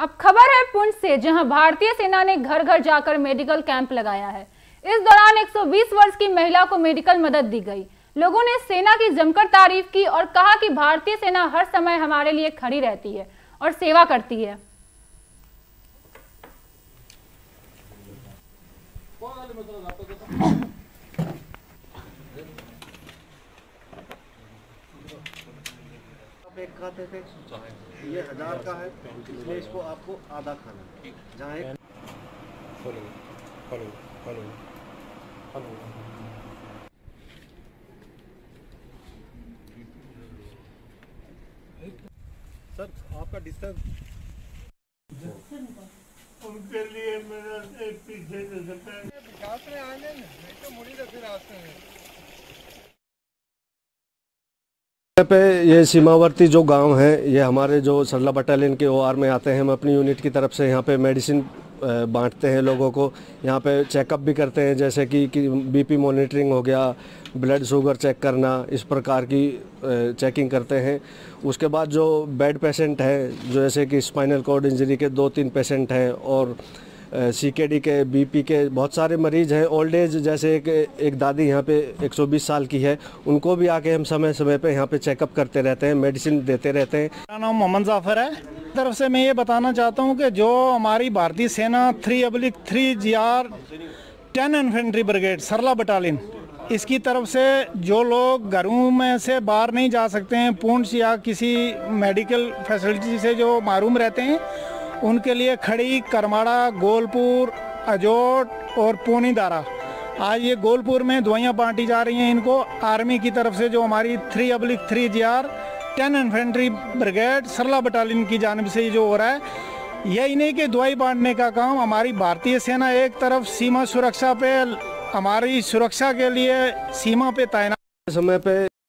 अब खबर है पुंछ से, जहाँ भारतीय सेना ने घर घर जाकर मेडिकल कैंप लगाया है। इस दौरान 120 वर्ष की महिला को मेडिकल मदद दी गई। लोगों ने सेना की जमकर तारीफ़ की और कहा कि भारतीय सेना हर समय हमारे लिए खड़ी रहती है और सेवा करती है। एक खाते थे। ये हज़ार का है इसलिए इसको आपको आधा खाना है। जहाँ एक hello hello hello hello. Sir आपका डिस्टर्ब उनके लिए मेरा एक पीछे से सकता है। पे ये सीमावर्ती जो गाँव हैं ये हमारे जो सरला बटालियन के ओआर में आते हैं हम अपनी यूनिट की तरफ़ से यहाँ पे मेडिसिन बांटते हैं लोगों को। यहाँ पे चेकअप भी करते हैं जैसे कि, कि बीपी मॉनिटरिंग हो गया ब्लड शुगर चेक करना इस प्रकार की चेकिंग करते हैं। उसके बाद जो बेड पेशेंट है जैसे कि स्पाइनल कॉर्ड इंजरी के दो तीन पेशेंट हैं और सी के डी के बीपी के बहुत सारे मरीज़ हैं ओल्ड एज जैसे एक एक दादी यहाँ पे 120 साल की है, उनको भी आके हम समय समय पे यहाँ पे चेकअप करते रहते हैं मेडिसिन देते रहते हैं। मेरा नाम मोहम्मद जाफ़र है। तरफ़ से मैं ये बताना चाहता हूँ कि जो हमारी भारतीय सेना three oblique three G R ten infantry brigade, Sarla battalion, इसकी तरफ़ से जो लोग घरों में से बाहर नहीं जा सकते हैं, पूंछ या किसी मेडिकल फैसिलिटी से जो मारूम रहते हैं उनके लिए खड़ी करमाड़ा, गोलपुर, अजोट और पूनी दारा। आज ये गोलपुर में दवाइयाँ बांटी जा रही हैं इनको। आर्मी की तरफ़ से जो हमारी three oblique three G R ten infantry brigade, Sarla battalion की जानब से जो हो रहा है, यही नहीं कि दवाई बांटने का काम हमारी भारतीय सेना एक तरफ़ सीमा सुरक्षा पे, हमारी सुरक्षा के लिए सीमा पे तैनात समय पे